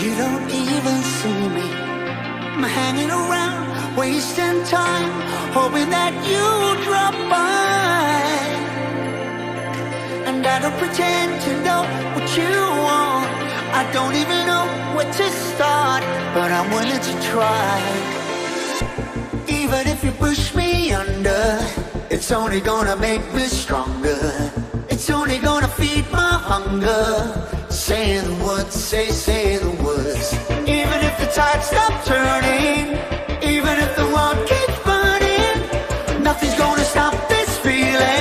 You don't even see me. I'm hanging around, wasting time, hoping that you'll drop by. And I don't pretend to know what you want. I don't even know where to start, but I'm willing to try. Even if you push me under, it's only gonna make me stronger. It's only gonna feed my hunger. Saying what say, say. stop this feeling.